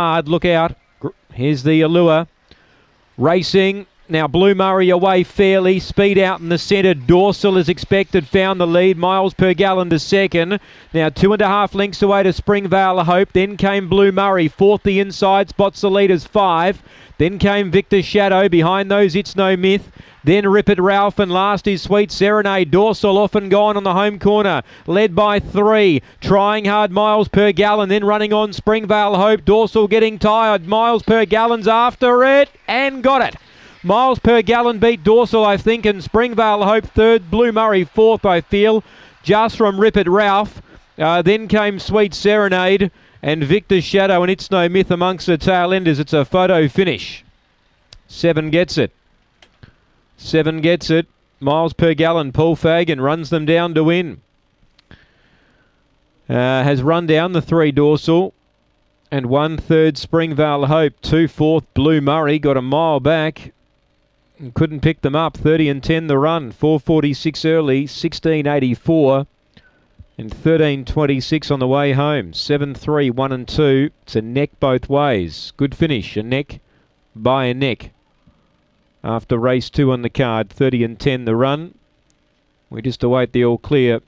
hard. Look out. Here's the allure. Racing. Now Blue Murray away fairly. Speed out in the centre. Dorsal is expected. Found the lead. Miles per gallon to second. Now two and a half lengths away to Springvale Hope. Then came Blue Murray. Fourth the inside. Spots the leaders five. Then came Victor Shadow. Behind those It's No Myth. Then Rip It Ralph and last is Sweet Serenade. Dorsal off and gone on the home corner. Led by three. Trying hard miles per gallon. Then running on Springvale Hope. Dorsal getting tired. Miles per gallon's after it and got it. Miles per gallon beat Dorsal, I think, and Springvale Hope third. Blue Murray fourth, I feel. Just from Rip It Ralph. Uh, then came Sweet Serenade and Victor's Shadow, and it's no myth amongst the tail enders. It's a photo finish. Seven gets it. Seven gets it. Miles per gallon. Paul Fagan runs them down to win. Uh, has run down the three dorsal. And one third Springvale Hope. Two fourth Blue Murray. Got a mile back. Couldn't pick them up. 30 and 10 the run. 446 early. 1684. And 13.26 on the way home. 7 3 1 and 2. It's a neck both ways. Good finish. A neck by a neck after race two on the card. 30 and 10 the run. We just await the all clear